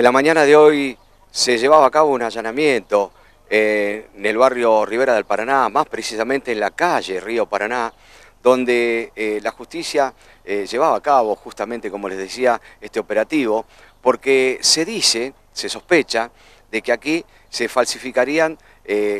En la mañana de hoy se llevaba a cabo un allanamiento eh, en el barrio Rivera del Paraná, más precisamente en la calle Río Paraná, donde eh, la justicia eh, llevaba a cabo justamente, como les decía, este operativo, porque se dice, se sospecha, de que aquí se falsificarían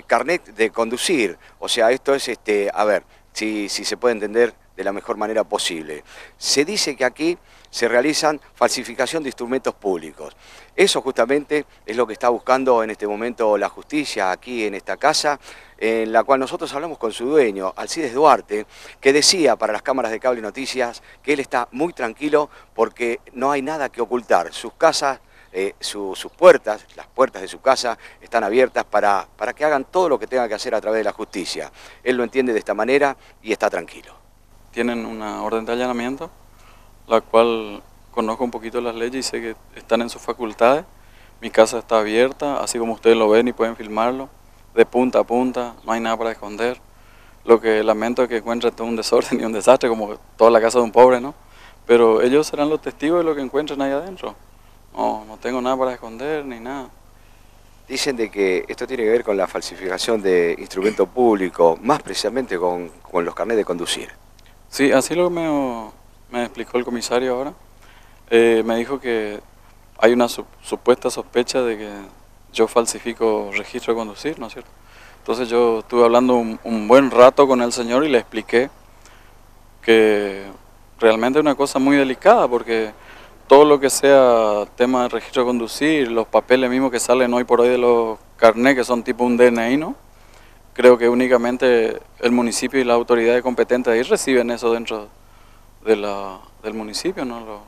carnet de conducir. O sea, esto es, este, a ver, si, si se puede entender de la mejor manera posible. Se dice que aquí se realizan falsificación de instrumentos públicos. Eso justamente es lo que está buscando en este momento la justicia aquí en esta casa, en la cual nosotros hablamos con su dueño, Alcides Duarte, que decía para las cámaras de cable y noticias que él está muy tranquilo porque no hay nada que ocultar. Sus casas eh, sus puertas, las puertas de su casa están abiertas para, para que hagan todo lo que tenga que hacer a través de la justicia. Él lo entiende de esta manera y está tranquilo. Tienen una orden de allanamiento la cual conozco un poquito las leyes y sé que están en sus facultades. Mi casa está abierta, así como ustedes lo ven y pueden filmarlo, de punta a punta, no hay nada para esconder. Lo que lamento es que encuentren todo un desorden y un desastre, como toda la casa de un pobre, ¿no? Pero ellos serán los testigos de lo que encuentren ahí adentro. No, no tengo nada para esconder ni nada. Dicen de que esto tiene que ver con la falsificación de instrumento público, más precisamente con, con los carnets de conducir. Sí, así lo me, me explicó el comisario ahora. Eh, me dijo que hay una supuesta sospecha de que yo falsifico registro de conducir, ¿no es cierto? Entonces yo estuve hablando un, buen rato con el señor y le expliqué que realmente es una cosa muy delicada porque todo lo que sea tema de registro de conducir, los papeles mismos que salen hoy por hoy de los carnés que son tipo un DNI, ¿no? Creo que únicamente el municipio y la autoridad competente ahí reciben eso dentro de la, del municipio, ¿no? Lo,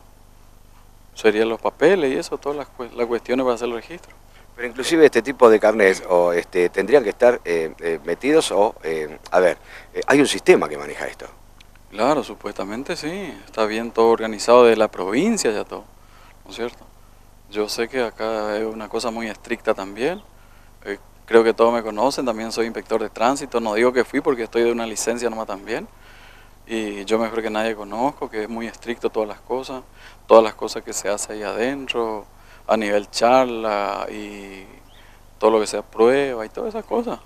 serían los papeles y eso, todas las, las, cuestiones para hacer el registro. Pero inclusive este tipo de carnets o este, tendrían que estar eh, eh, metidos o, eh, a ver, hay un sistema que maneja esto. Claro, supuestamente sí, está bien todo organizado de la provincia ya todo, ¿no es cierto? Yo sé que acá es una cosa muy estricta también, creo que todos me conocen, también soy inspector de tránsito, no digo que fui porque estoy de una licencia nomás también, y yo mejor que nadie conozco, que es muy estricto todas las cosas, todas las cosas que se hace ahí adentro, a nivel charla y todo lo que sea prueba y todas esas cosas.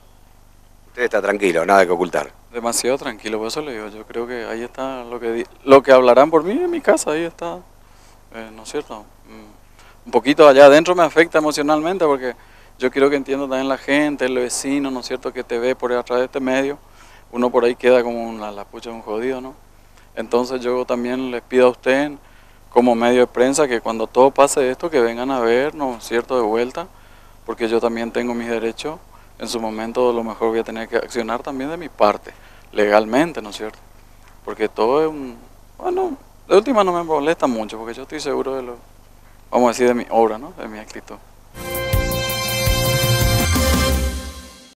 Usted está tranquilo, nada que ocultar. Demasiado tranquilo, por eso le digo, yo creo que ahí está lo que, lo que hablarán por mí en mi casa, ahí está, eh, ¿no es cierto? Mm, un poquito allá adentro me afecta emocionalmente porque yo quiero que entienda también la gente, el vecino, ¿no es cierto?, que te ve por a través de este medio uno por ahí queda como una, la pucha de un jodido, ¿no? Entonces yo también les pido a usted, como medio de prensa, que cuando todo pase esto, que vengan a vernos, ¿cierto?, de vuelta, porque yo también tengo mis derechos. En su momento lo mejor voy a tener que accionar también de mi parte, legalmente, ¿no es cierto? Porque todo es un... Bueno, de última no me molesta mucho, porque yo estoy seguro de lo, vamos a decir, de mi obra, ¿no? De mi actitud.